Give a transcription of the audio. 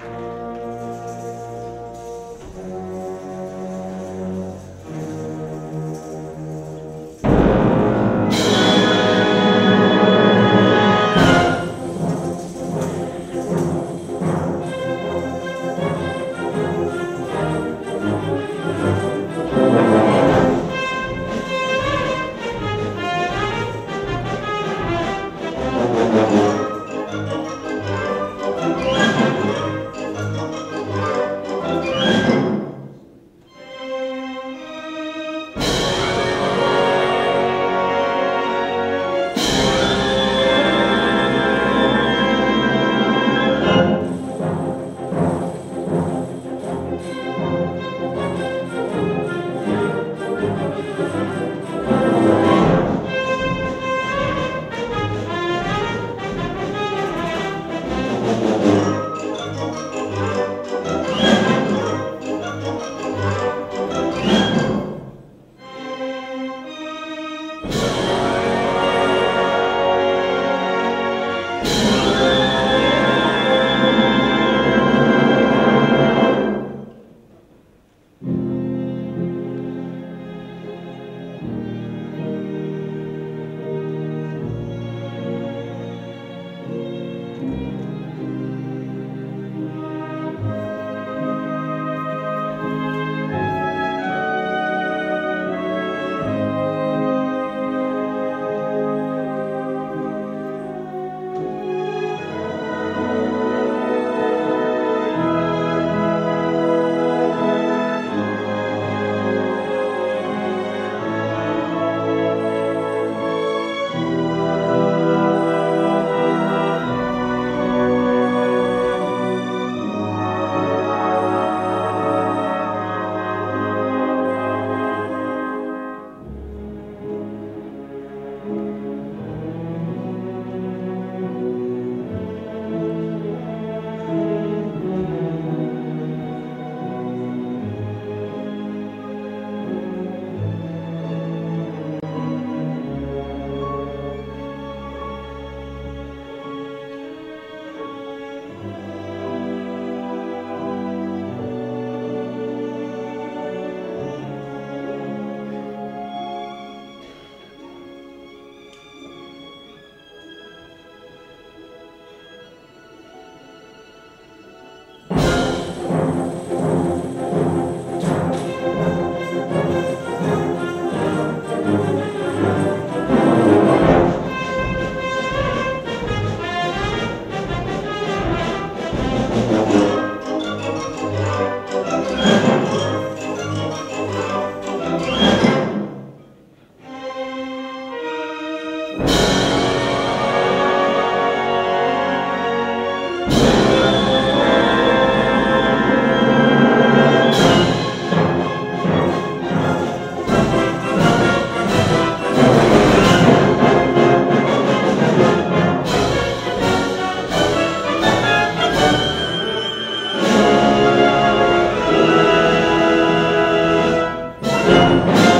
Bye.